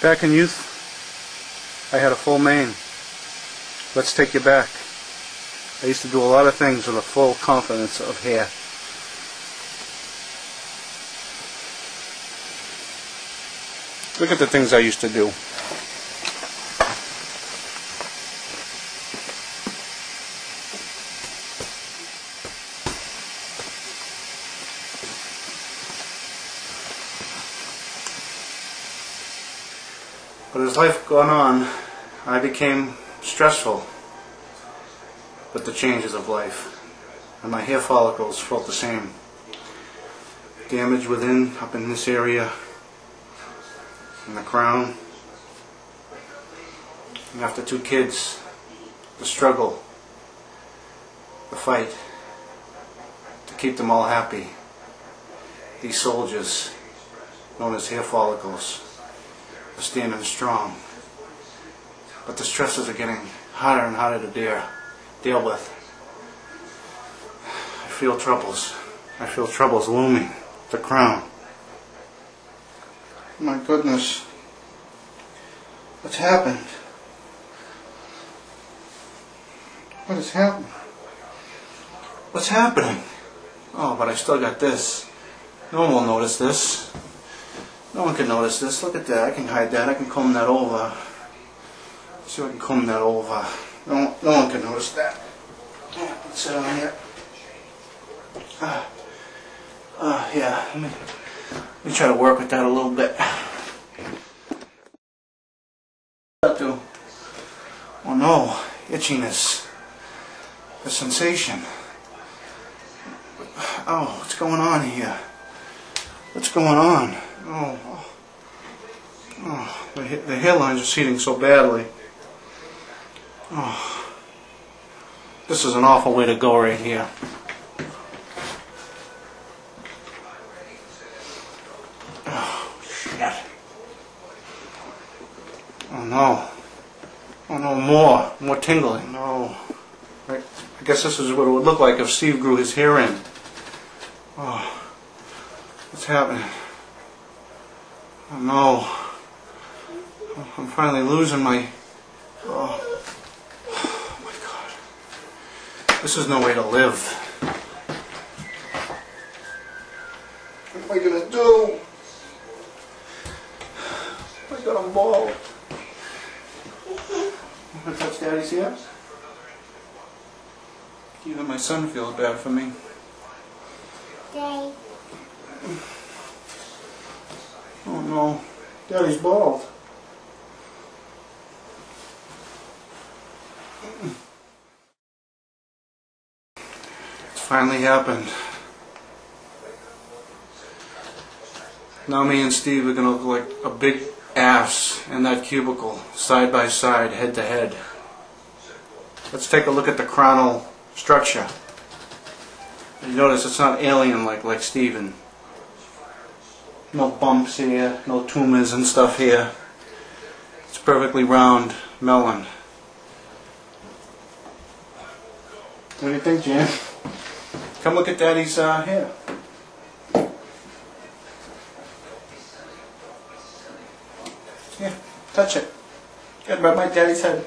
Back in youth, I had a full mane. Let's take you back. I used to do a lot of things with a full confidence of hair. Look at the things I used to do. But as life gone on, I became stressful with the changes of life. And my hair follicles felt the same. Damage within, up in this area, in the crown. And after two kids, the struggle, the fight, to keep them all happy. These soldiers, known as hair follicles, standing strong. But the stresses are getting harder and harder to deal, deal with. I feel troubles. I feel troubles looming. The crown. My goodness. What's happened? What has happened? What's happening? Oh, but I still got this. No one will notice this. No one can notice this. Look at that. I can hide that. I can comb that over. See if I can comb that over. No, no one can notice that. Let's sit on here. Ah, uh, yeah. Let me, let me try to work with that a little bit. Do? Oh no, itchiness. The sensation. Oh, what's going on here? What's going on? Oh, oh, the, the hairline's just heating so badly. Oh, this is an awful way to go right here. Oh, shit. Oh no. Oh no, more. More tingling. No. I guess this is what it would look like if Steve grew his hair in. Oh. What's happening? Oh no. I'm finally losing my... Oh. oh my god. This is no way to live. What am I gonna do? My god, I'm bald. I'm gonna touch Daddy's hair? Even my son feels bad for me. Day. No, Daddy's bald. It's finally happened. Now me and Steve are gonna look like a big ass in that cubicle, side by side, head to head. Let's take a look at the coronal structure. You notice it's not alien like like Steven. No bumps here, no tumors and stuff here. It's perfectly round melon. What do you think, Jan? Come look at Daddy's uh, hair. Yeah, touch it. Good, rub my daddy's head.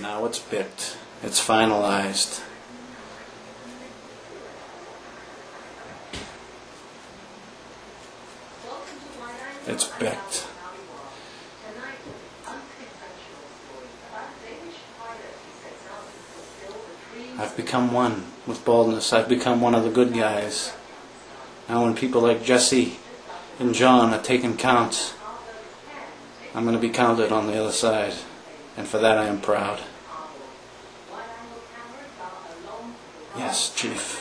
Now it's picked. It's finalized. It's picked. I've become one with baldness. I've become one of the good guys. Now when people like Jesse and John are taking counts, I'm going to be counted on the other side. And for that I am proud. Yes, Chief.